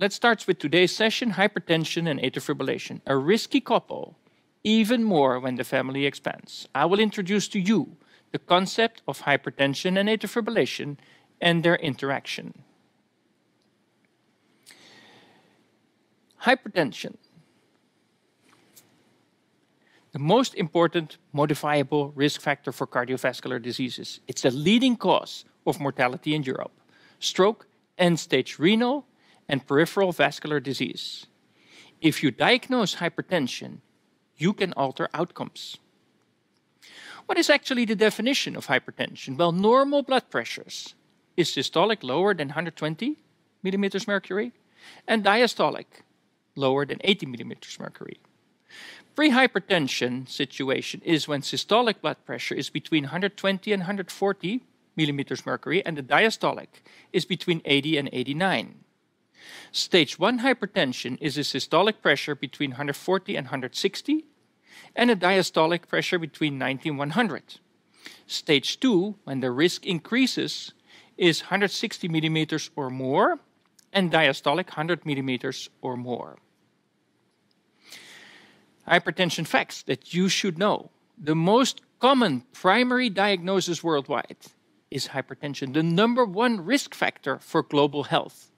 let's start with today's session hypertension and atrial fibrillation, a risky couple, even more when the family expands. I will introduce to you the concept of hypertension and atrial fibrillation and their interaction. Hypertension. The most important modifiable risk factor for cardiovascular diseases. It's the leading cause of mortality in Europe. Stroke, end-stage renal, and peripheral vascular disease. If you diagnose hypertension, you can alter outcomes. What is actually the definition of hypertension? Well, normal blood pressures is systolic lower than 120 millimeters mercury and diastolic lower than 80 millimeters mercury. Pre-hypertension situation is when systolic blood pressure is between 120 and 140 millimeters mercury and the diastolic is between 80 and 89. Stage 1 hypertension is a systolic pressure between 140 and 160 and a diastolic pressure between 90 and 100. Stage 2, when the risk increases, is 160 millimeters or more and diastolic 100 millimeters or more. Hypertension facts that you should know. The most common primary diagnosis worldwide is hypertension, the number one risk factor for global health,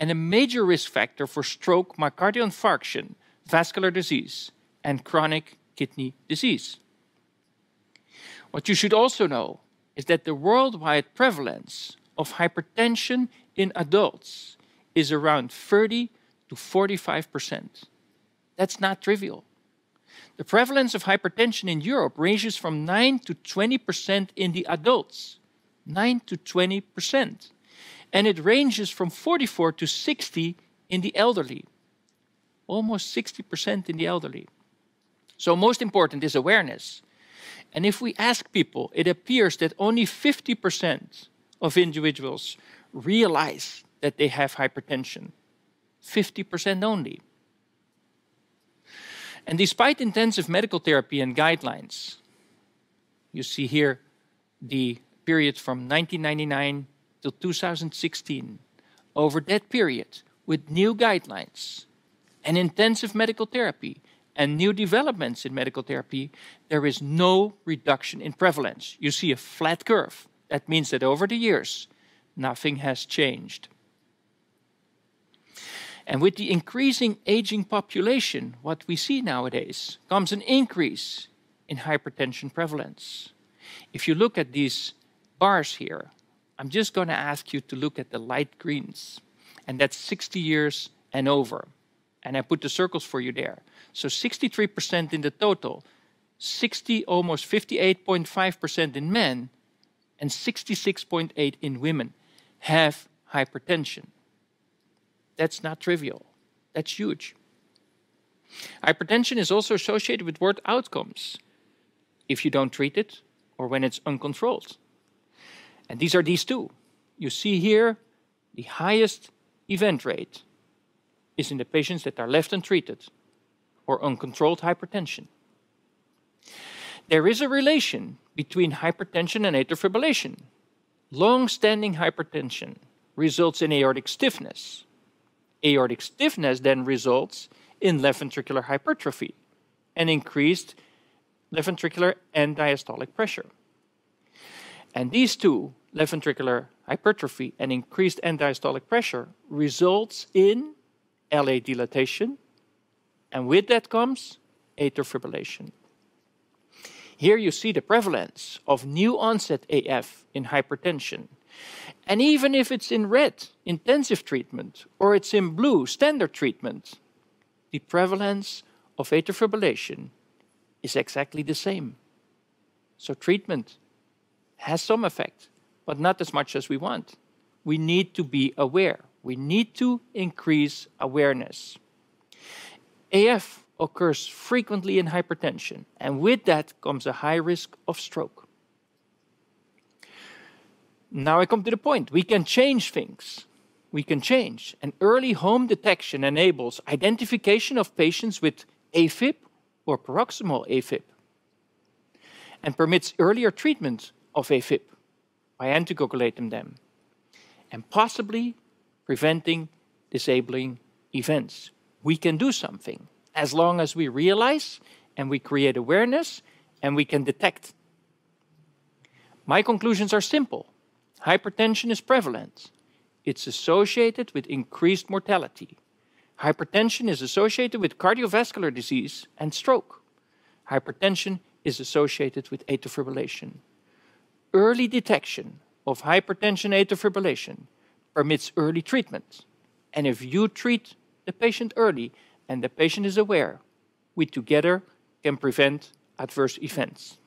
and a major risk factor for stroke, myocardial infarction, vascular disease, and chronic kidney disease. What you should also know is that the worldwide prevalence of hypertension in adults is around 30 to 45%. That's not trivial. The prevalence of hypertension in Europe ranges from 9 to 20% in the adults. 9 to 20%. And it ranges from 44 to 60 in the elderly. Almost 60% in the elderly. So most important is awareness. And if we ask people, it appears that only 50% of individuals realize that they have hypertension. 50% only. And despite intensive medical therapy and guidelines, you see here the period from 1999 to 2016, over that period, with new guidelines and intensive medical therapy and new developments in medical therapy, there is no reduction in prevalence. You see a flat curve. That means that over the years, nothing has changed. And with the increasing aging population, what we see nowadays comes an increase in hypertension prevalence. If you look at these bars here, I'm just going to ask you to look at the light greens, and that's 60 years and over. And I put the circles for you there. So 63% in the total, 60, almost 58.5% in men, and 66.8 in women have hypertension. That's not trivial. That's huge. Hypertension is also associated with worse outcomes if you don't treat it or when it's uncontrolled. And these are these two. You see here the highest event rate is in the patients that are left untreated or uncontrolled hypertension. There is a relation between hypertension and atrial fibrillation. Long-standing hypertension results in aortic stiffness. Aortic stiffness then results in left ventricular hypertrophy and increased left ventricular end diastolic pressure. And these two, left ventricular hypertrophy and increased end diastolic pressure, results in LA dilatation, and with that comes atrial fibrillation. Here you see the prevalence of new onset AF in hypertension. And even if it's in red, intensive treatment, or it's in blue, standard treatment, the prevalence of atrial fibrillation is exactly the same. So treatment has some effect, but not as much as we want. We need to be aware. We need to increase awareness. AF occurs frequently in hypertension, and with that comes a high risk of stroke. Now I come to the point. We can change things. We can change. And early home detection enables identification of patients with AFib or paroxysmal AFib and permits earlier treatment of AFib by anticoagulating them and possibly preventing disabling events. We can do something as long as we realize and we create awareness and we can detect. My conclusions are simple. Hypertension is prevalent. It's associated with increased mortality. Hypertension is associated with cardiovascular disease and stroke. Hypertension is associated with atrial fibrillation. Early detection of hypertension atrial fibrillation permits early treatment. And if you treat the patient early and the patient is aware, we together can prevent adverse events.